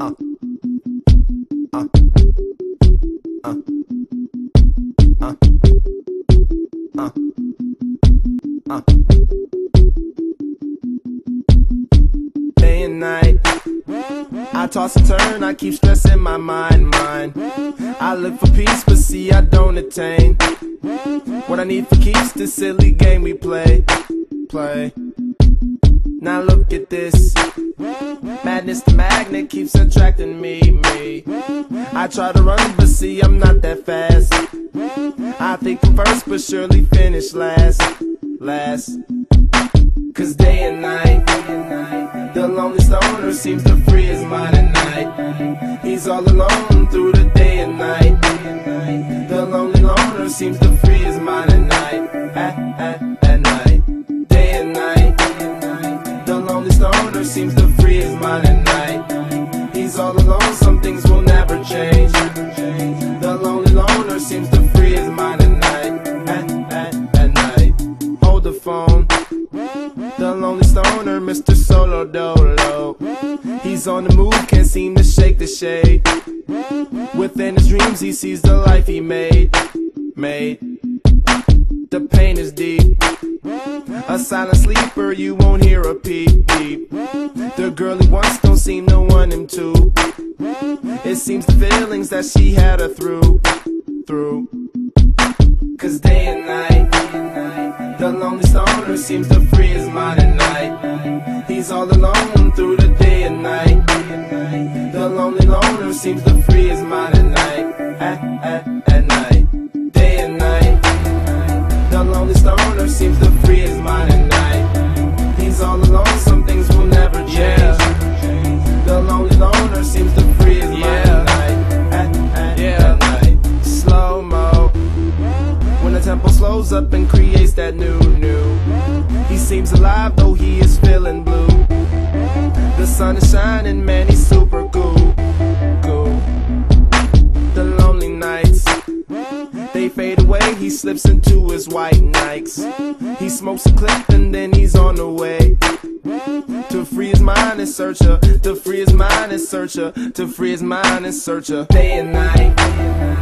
Uh. Uh. Uh. Uh. Uh. Uh. Day and night. I toss and turn, I keep stressing my mind, mind. I look for peace, but see I don't attain. What I need for keeps this silly game we play, play. Now look at this. Madness, the magnet keeps attracting me, me. I try to run, but see I'm not that fast. I think I'm first, but surely finish last, last. Cause day and night, the lonely stoner seems to free his mind at night. He's all alone through the day and night. The lonely loner seems to seems to free his mind at night. He's all alone, some things will never change. The lonely loner seems to free his mind at night, at, at, at night. Hold the phone. The lonely stoner, Mr. Solo Dolo. He's on the move, can't seem to shake the shade. Within his dreams, he sees the life he made. Made. The pain is deep. Silent sleeper, you won't hear a peep peep. The girl he wants don't seem to want him to. It seems the feelings that she had her through, through. Cause day and night, the lonely stoner seems to free his mind at night. He's all alone through the day and night. The lonely loner seems to free his mind at night, at, ah, at, ah. Up and creates that new, new. He seems alive though he is feeling blue. The sun is shining, man, he's super cool. Cool. The lonely nights, they fade away. He slips into his white Nikes. He smokes a clip and then he's on the way. To free his mind and search her. To free his mind and search her. To free his mind and search her. Day and night.